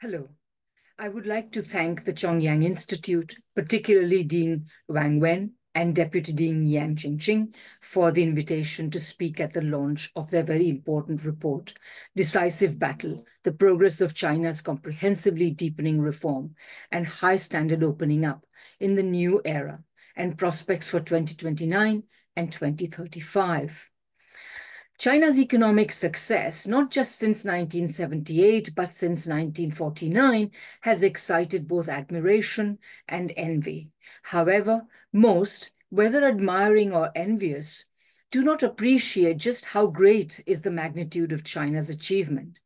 Hello. I would like to thank the Chongyang Institute, particularly Dean Wang Wen and Deputy Dean Yang Qingqing for the invitation to speak at the launch of their very important report, Decisive Battle, the Progress of China's Comprehensively Deepening Reform and High Standard Opening Up in the New Era and Prospects for 2029 and 2035. China's economic success, not just since 1978, but since 1949, has excited both admiration and envy. However, most, whether admiring or envious, do not appreciate just how great is the magnitude of China's achievement.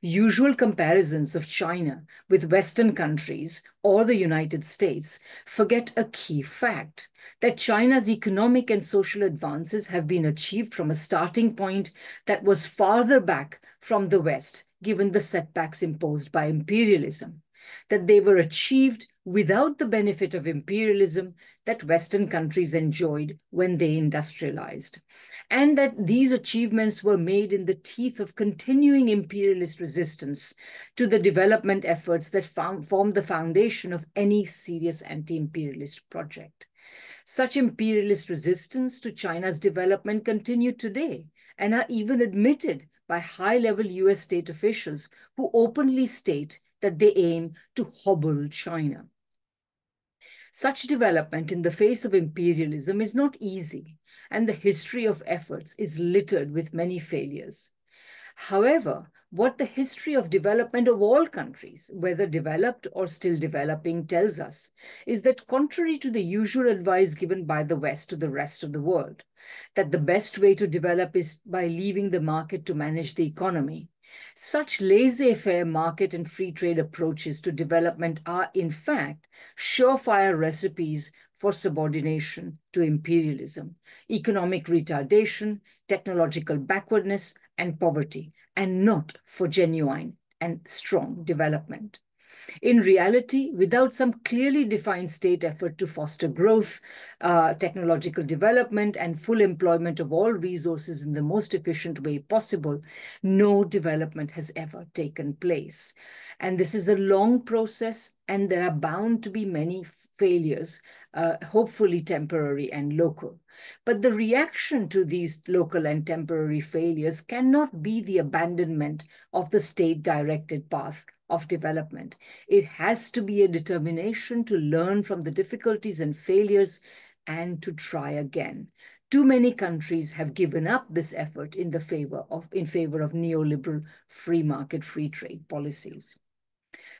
Usual comparisons of China with Western countries or the United States forget a key fact that China's economic and social advances have been achieved from a starting point that was farther back from the West, given the setbacks imposed by imperialism that they were achieved without the benefit of imperialism that Western countries enjoyed when they industrialized, and that these achievements were made in the teeth of continuing imperialist resistance to the development efforts that found, formed the foundation of any serious anti-imperialist project. Such imperialist resistance to China's development continue today and are even admitted by high-level US state officials who openly state that they aim to hobble China. Such development in the face of imperialism is not easy, and the history of efforts is littered with many failures. However, what the history of development of all countries, whether developed or still developing, tells us is that contrary to the usual advice given by the West to the rest of the world, that the best way to develop is by leaving the market to manage the economy, such laissez-faire market and free trade approaches to development are, in fact, surefire recipes for subordination to imperialism, economic retardation, technological backwardness, and poverty, and not for genuine and strong development. In reality, without some clearly defined state effort to foster growth, uh, technological development, and full employment of all resources in the most efficient way possible, no development has ever taken place. And this is a long process, and there are bound to be many failures, uh, hopefully temporary and local. But the reaction to these local and temporary failures cannot be the abandonment of the state-directed path of development. It has to be a determination to learn from the difficulties and failures and to try again. Too many countries have given up this effort in the favor of in favor of neoliberal free market free trade policies.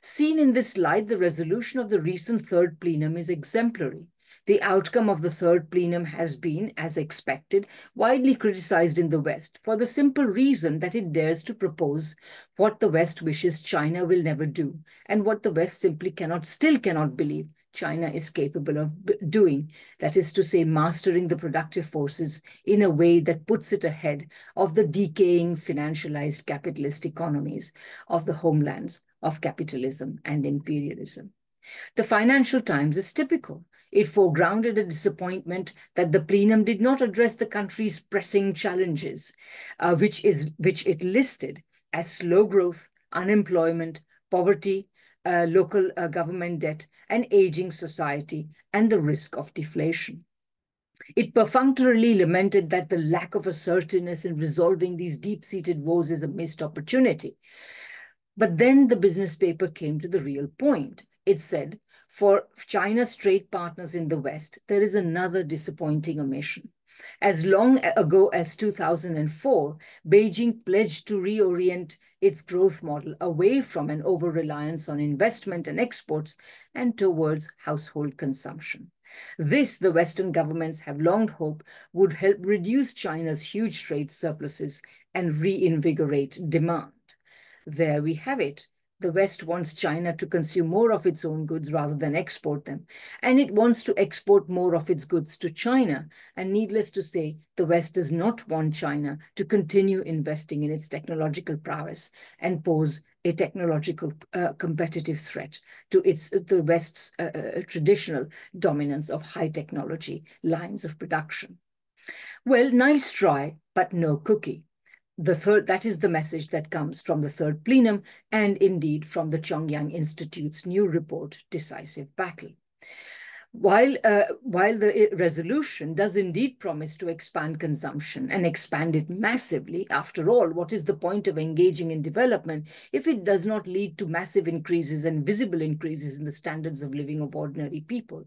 Seen in this light, the resolution of the recent third plenum is exemplary. The outcome of the third plenum has been, as expected, widely criticized in the West for the simple reason that it dares to propose what the West wishes China will never do, and what the West simply cannot, still cannot believe China is capable of doing. That is to say, mastering the productive forces in a way that puts it ahead of the decaying financialized capitalist economies of the homelands of capitalism and imperialism. The Financial Times is typical. It foregrounded a disappointment that the plenum did not address the country's pressing challenges, uh, which, is, which it listed as slow growth, unemployment, poverty, uh, local uh, government debt, an aging society, and the risk of deflation. It perfunctorily lamented that the lack of assertiveness in resolving these deep-seated woes is a missed opportunity. But then the business paper came to the real point. It said, for China's trade partners in the West, there is another disappointing omission. As long ago as 2004, Beijing pledged to reorient its growth model away from an over-reliance on investment and exports and towards household consumption. This, the Western governments have long hoped, would help reduce China's huge trade surpluses and reinvigorate demand. There we have it the West wants China to consume more of its own goods rather than export them. And it wants to export more of its goods to China. And needless to say, the West does not want China to continue investing in its technological prowess and pose a technological uh, competitive threat to its the West's uh, uh, traditional dominance of high technology lines of production. Well, nice try, but no cookie the third, that is the message that comes from the third plenum and indeed from the Chongyang Institute's new report, Decisive Battle. While, uh, while the resolution does indeed promise to expand consumption and expand it massively, after all, what is the point of engaging in development if it does not lead to massive increases and visible increases in the standards of living of ordinary people?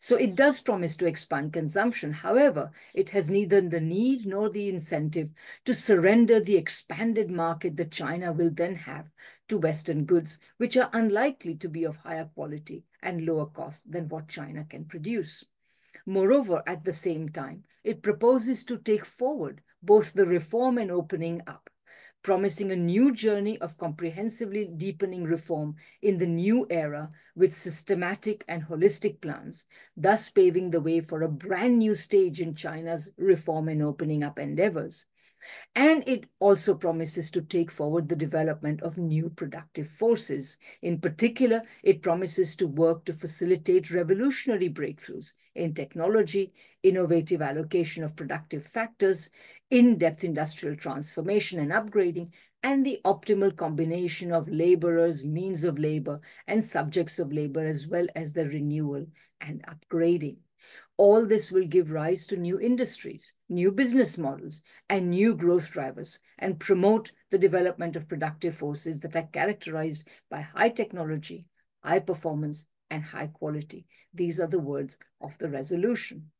So it does promise to expand consumption. However, it has neither the need nor the incentive to surrender the expanded market that China will then have to Western goods, which are unlikely to be of higher quality and lower cost than what China can produce. Moreover, at the same time, it proposes to take forward both the reform and opening up promising a new journey of comprehensively deepening reform in the new era with systematic and holistic plans, thus paving the way for a brand new stage in China's reform and opening up endeavors. And it also promises to take forward the development of new productive forces. In particular, it promises to work to facilitate revolutionary breakthroughs in technology, innovative allocation of productive factors, in-depth industrial transformation and upgrading, and the optimal combination of laborers, means of labor, and subjects of labor, as well as the renewal and upgrading. All this will give rise to new industries, new business models, and new growth drivers, and promote the development of productive forces that are characterized by high technology, high performance, and high quality. These are the words of the resolution.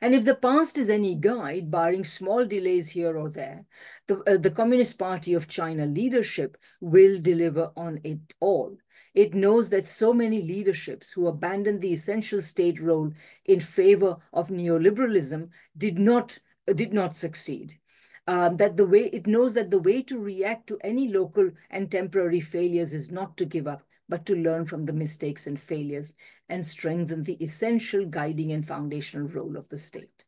And if the past is any guide, barring small delays here or there, the, uh, the Communist Party of China leadership will deliver on it all. It knows that so many leaderships who abandoned the essential state role in favor of neoliberalism did not, did not succeed. Um, that the way it knows that the way to react to any local and temporary failures is not to give up, but to learn from the mistakes and failures and strengthen the essential guiding and foundational role of the state.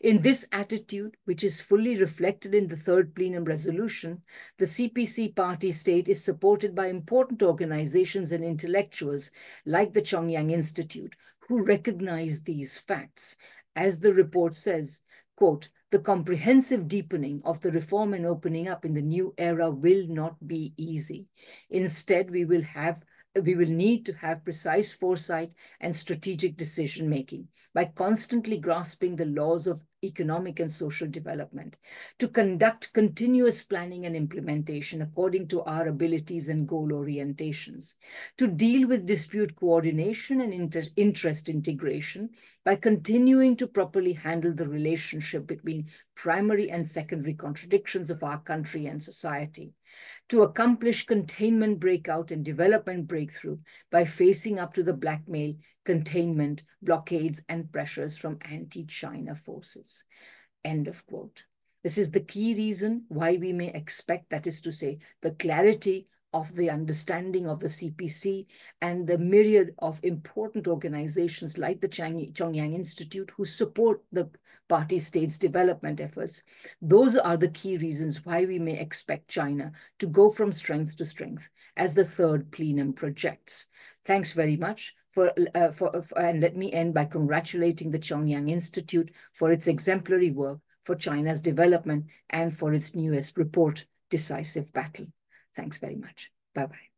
In this attitude, which is fully reflected in the third plenum resolution, the CPC party state is supported by important organizations and intellectuals like the Chongyang Institute, who recognize these facts. As the report says, quote, the comprehensive deepening of the reform and opening up in the new era will not be easy. Instead, we will have we will need to have precise foresight and strategic decision making by constantly grasping the laws of economic and social development, to conduct continuous planning and implementation according to our abilities and goal orientations, to deal with dispute coordination and inter interest integration by continuing to properly handle the relationship between primary and secondary contradictions of our country and society, to accomplish containment breakout and development breakthrough by facing up to the blackmail, containment, blockades, and pressures from anti-China forces. End of quote. This is the key reason why we may expect, that is to say, the clarity of the understanding of the CPC and the myriad of important organizations like the Chongyang Institute who support the party state's development efforts. Those are the key reasons why we may expect China to go from strength to strength as the third plenum projects. Thanks very much. For, uh, for, for, and let me end by congratulating the Chongyang Institute for its exemplary work for China's development and for its newest report, Decisive Battle. Thanks very much. Bye-bye.